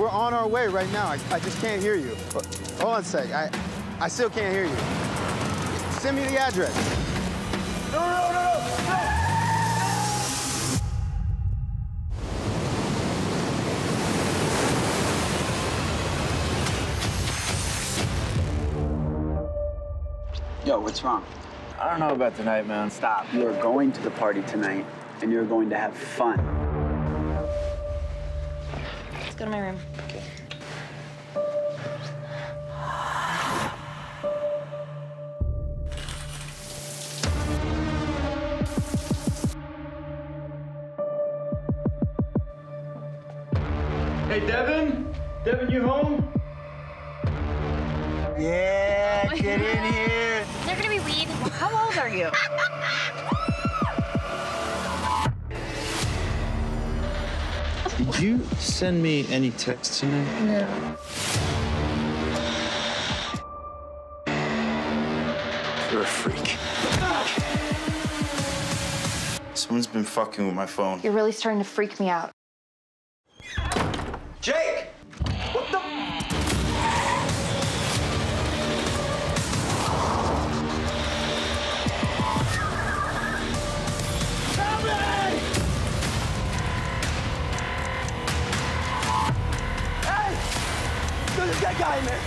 we're on our way right now. I, I just can't hear you. Hold on a sec. I, I still can't hear you. Send me the address. No, no, no, no, no! Yo, what's wrong? I don't know about tonight, man. Stop. You are going to the party tonight, and you're going to have fun. Let's go to my room. Hey, Devin? Devin, you home? Yeah, get in here. Is there gonna be weed? How old are you? Did you send me any texts tonight? No. You're a freak. Someone's been fucking with my phone. You're really starting to freak me out. Geimer.